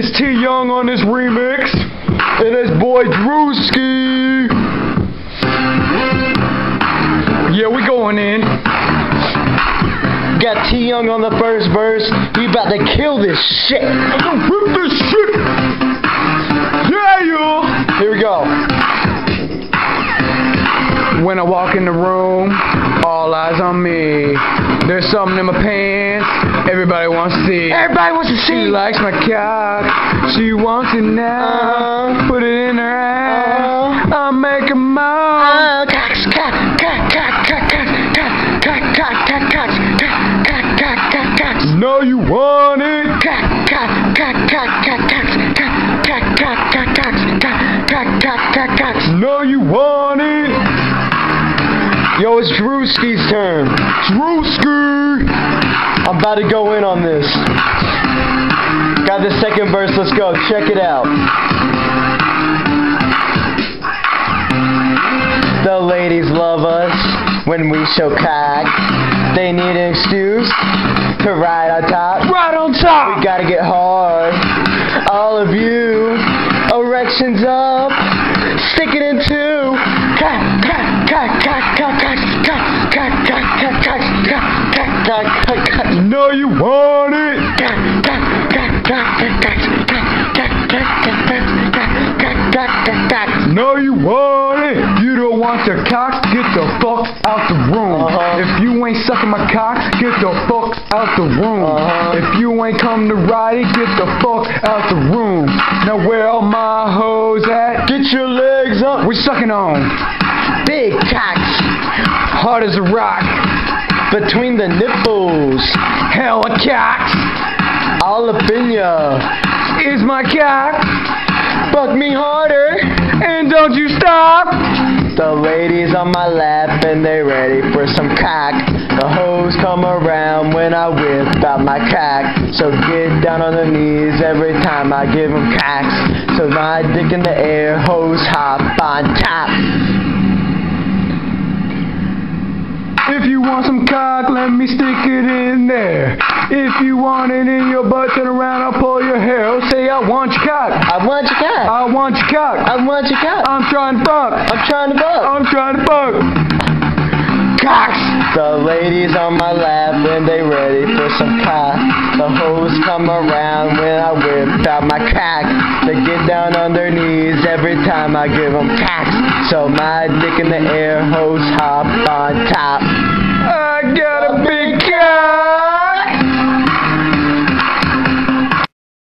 It's T-Yung on this remix. And it's boy Drewski. Yeah, we going in. Got T-Yung on the first verse. He about to kill this shit. When I walk in the room, all eyes on me. There's something in my pants. Everybody wants to see. Everybody wants to see. She likes my cock. She wants it now. Put it in her ass. I'll make a mouth. Uh, cocks, cock, cock, cock, cock, cock, cock, cock, cock, cock, cock, cock, cock, cock, cock, cocks. Know you want it. Cock, cock, cock, cock, cock, cock, cock, cock, cock, cocks, cock, cock, cock, cock, cocks. Know you want it. Yo, it's Drewski's turn. Drewski. I'm about to go in on this. Got the second verse. Let's go. Check it out. The ladies love us when we show cock. They need an excuse to ride on top. Right on top. We gotta get hard. All of you, erections up, cock, cock, cock, cock. Know you want it. You don't want the cock? Get the fuck out the room. Uh-huh. If you ain't sucking my cock, get the fuck out the room. Uh-huh. If you ain't come to ride it, get the fuck out the room. Now where all my hoes at? Get your legs up. We sucking on Big cocks hard as a rock between the nipples. hella cocks. All up in ya. Is my cock? Fuck me harder. And don't you stop. The ladies on my lap and they ready for some cock. The hoes come around when I whip out my cock. So get down on the knees every time I give 'em cocks. So my dick in the air, hoes hop on top. If you want some cock, let me stick it in there. If you want it in your butt, turn around, I'll pull your hair. Oh, say I want your cock. I want your cock. I want your cock. I want your cock. I'm trying to fuck. I'm trying to fuck. I'm trying to fuck. Cocks. The ladies on my lap and they ready for some cock girls come around when I whip out my crack. They get down on their knees every time I give them tax. So my dick in the air hose hop on top. I got